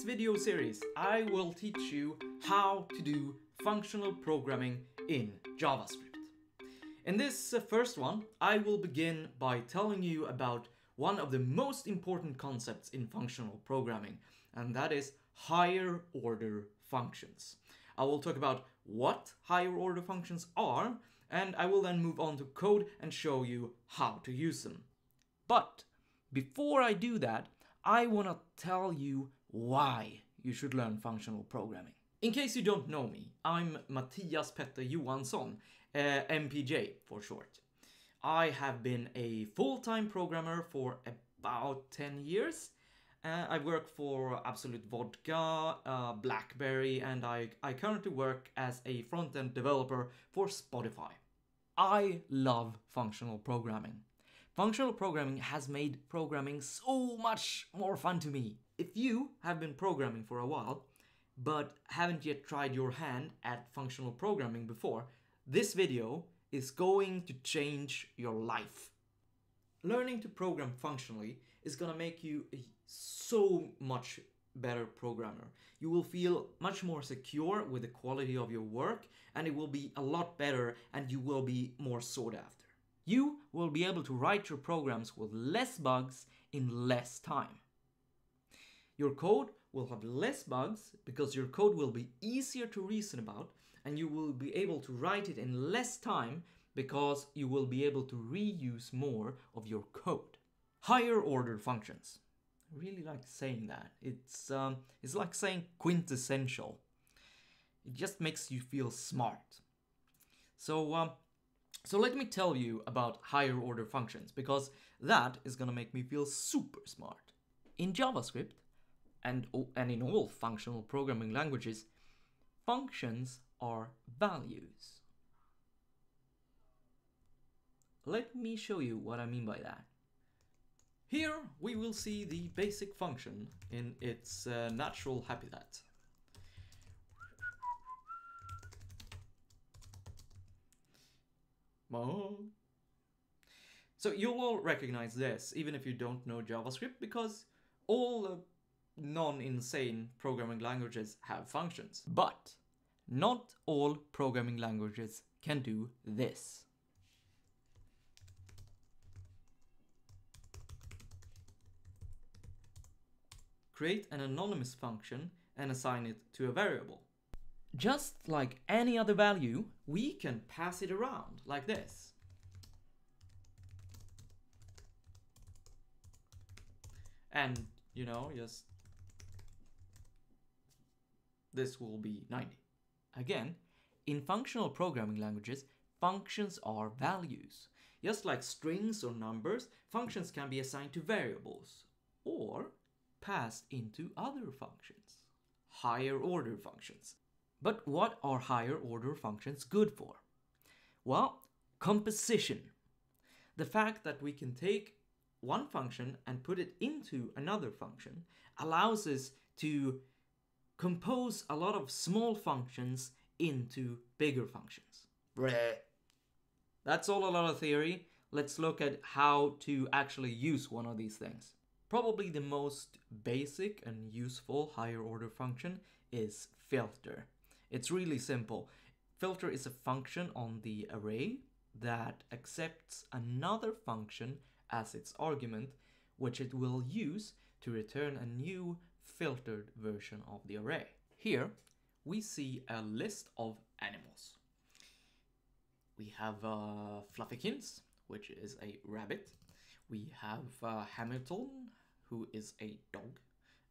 this video series, I will teach you how to do functional programming in JavaScript. In this uh, first one, I will begin by telling you about one of the most important concepts in functional programming, and that is higher order functions. I will talk about what higher order functions are, and I will then move on to code and show you how to use them. But before I do that, I want to tell you why you should learn functional programming. In case you don't know me, I'm Mattias Petter Johansson, uh, MPJ for short. I have been a full-time programmer for about 10 years. Uh, I work for Absolut Vodka, uh, BlackBerry, and I, I currently work as a front-end developer for Spotify. I love functional programming. Functional programming has made programming so much more fun to me. If you have been programming for a while, but haven't yet tried your hand at functional programming before, this video is going to change your life. Learning to program functionally is gonna make you a so much better programmer. You will feel much more secure with the quality of your work and it will be a lot better and you will be more sought after. You will be able to write your programs with less bugs in less time. Your code will have less bugs because your code will be easier to reason about and you will be able to write it in less time because you will be able to reuse more of your code. Higher order functions. I really like saying that. It's, um, it's like saying quintessential. It just makes you feel smart. So um, so let me tell you about higher order functions because that is gonna make me feel super smart. In JavaScript and, and in all functional programming languages, functions are values. Let me show you what I mean by that. Here we will see the basic function in its uh, natural habitat. So you'll recognize this, even if you don't know JavaScript, because all uh, non-insane programming languages have functions. But not all programming languages can do this. Create an anonymous function and assign it to a variable. Just like any other value, we can pass it around like this. And, you know, just this will be 90. Again, in functional programming languages, functions are values. Just like strings or numbers, functions can be assigned to variables or passed into other functions, higher order functions. But what are higher order functions good for? Well, composition. The fact that we can take one function and put it into another function allows us to compose a lot of small functions into bigger functions. That's all a lot of theory. Let's look at how to actually use one of these things. Probably the most basic and useful higher order function is filter. It's really simple. Filter is a function on the array that accepts another function as its argument, which it will use to return a new filtered version of the array. Here, we see a list of animals. We have uh, Fluffykins, which is a rabbit. We have uh, Hamilton, who is a dog.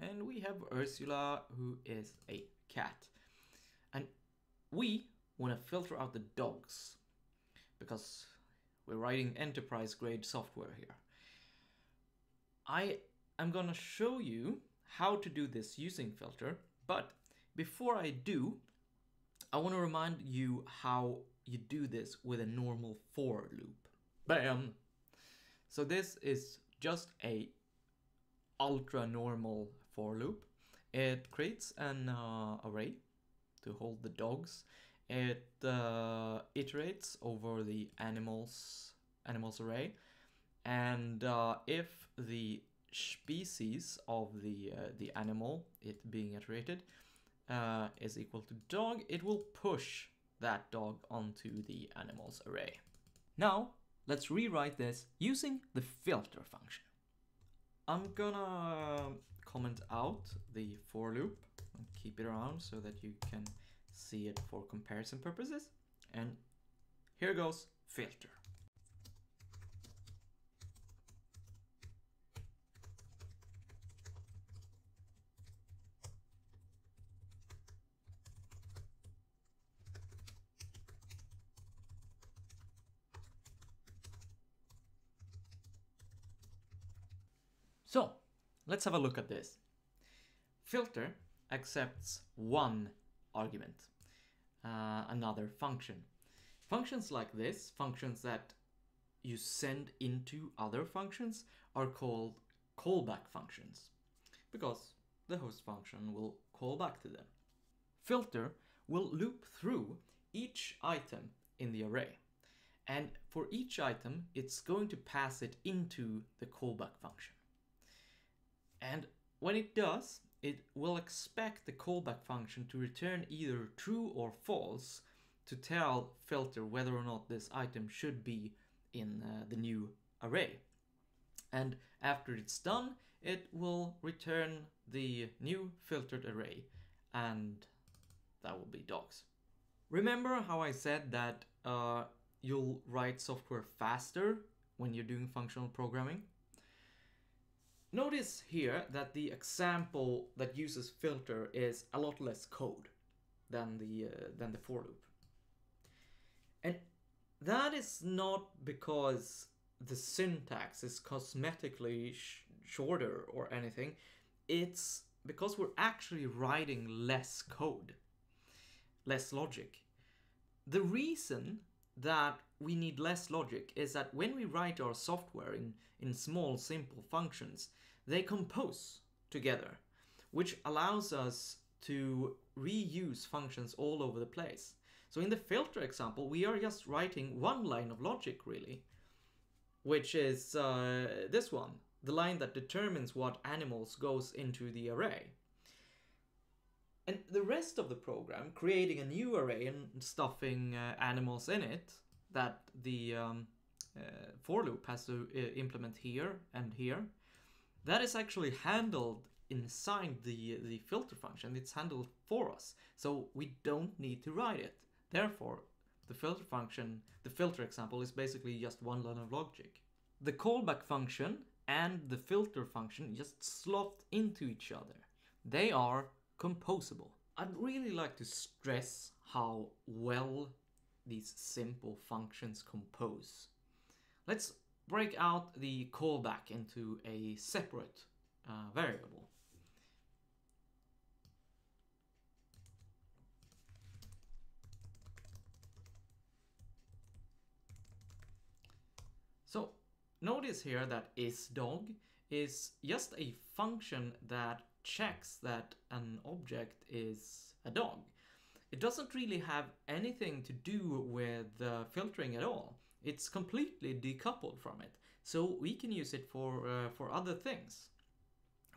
And we have Ursula, who is a cat. And we want to filter out the dogs because we're writing enterprise grade software here. I am going to show you how to do this using filter, but before I do, I want to remind you how you do this with a normal for loop. Bam! So this is just a ultra normal for loop. It creates an uh, array to hold the dogs. It uh, iterates over the animals animals array, and uh, if the species of the uh, the animal, it being iterated, uh, is equal to dog, it will push that dog onto the animal's array. Now, let's rewrite this using the filter function. I'm gonna comment out the for loop and keep it around so that you can see it for comparison purposes. And here goes filter. So let's have a look at this. Filter accepts one argument, uh, another function. Functions like this, functions that you send into other functions, are called callback functions because the host function will call back to them. Filter will loop through each item in the array. And for each item, it's going to pass it into the callback function. And when it does, it will expect the callback function to return either true or false to tell filter whether or not this item should be in uh, the new array. And after it's done, it will return the new filtered array and that will be dogs. Remember how I said that uh, you'll write software faster when you're doing functional programming? Notice here that the example that uses filter is a lot less code than the, uh, than the for loop. And that is not because the syntax is cosmetically sh shorter or anything. It's because we're actually writing less code, less logic. The reason that we need less logic is that when we write our software in, in small, simple functions, they compose together, which allows us to reuse functions all over the place. So in the filter example, we are just writing one line of logic really, which is uh, this one, the line that determines what animals goes into the array. And the rest of the program, creating a new array and stuffing uh, animals in it, that the um, uh, for loop has to uh, implement here and here, that is actually handled inside the, the filter function. It's handled for us. So we don't need to write it. Therefore, the filter function, the filter example is basically just one line of logic. The callback function and the filter function just slot into each other. They are composable. I'd really like to stress how well these simple functions compose. Let's break out the callback into a separate uh, variable. So notice here that isDog is just a function that checks that an object is a dog. It doesn't really have anything to do with uh, filtering at all. It's completely decoupled from it. So we can use it for, uh, for other things.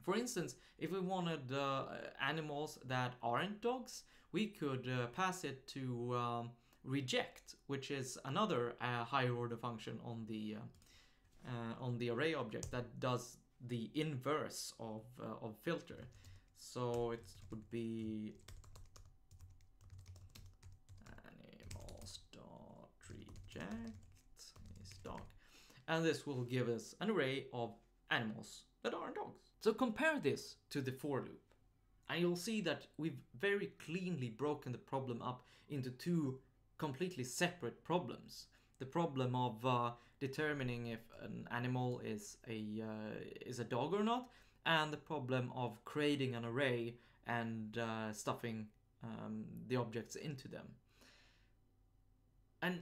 For instance, if we wanted uh, animals that aren't dogs, we could uh, pass it to um, reject, which is another uh, higher order function on the uh, uh, on the array object that does the inverse of of filter. So it would be animals dot reject and this will give us an array of animals that aren't dogs. So compare this to the for loop, and you'll see that we've very cleanly broken the problem up into two completely separate problems. The problem of uh, determining if an animal is a uh, is a dog or not, and the problem of creating an array and uh, stuffing um, the objects into them. And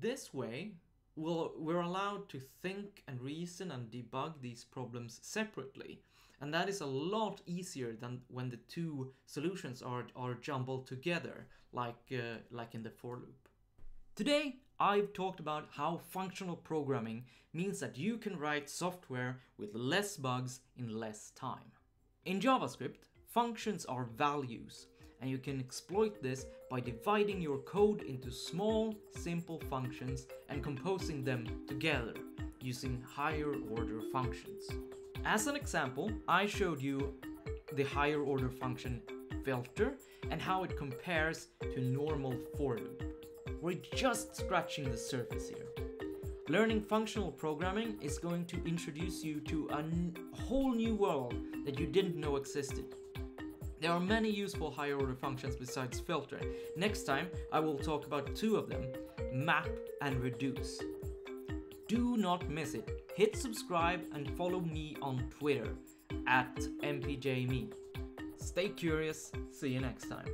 this way, we'll, we're allowed to think and reason and debug these problems separately. And that is a lot easier than when the two solutions are, are jumbled together, like, uh, like in the for loop. Today, I've talked about how functional programming means that you can write software with less bugs in less time. In JavaScript, functions are values, and you can exploit this by dividing your code into small, simple functions and composing them together using higher order functions. As an example, I showed you the higher order function filter and how it compares to normal for loop. We're just scratching the surface here. Learning functional programming is going to introduce you to a whole new world that you didn't know existed. There are many useful higher order functions besides filter. Next time I will talk about two of them, map and reduce. Do not miss it. Hit subscribe and follow me on Twitter at mpjme. Stay curious, see you next time.